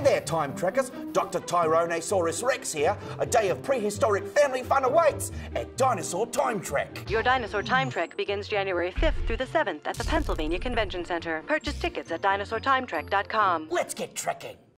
Hey there, time trekkers. Dr. Tyrannosaurus Rex here. A day of prehistoric family fun awaits at Dinosaur Time Trek. Your Dinosaur Time Trek begins January 5th through the 7th at the Pennsylvania Convention Center. Purchase tickets at dinosaurtimetrek.com. Let's get trekking.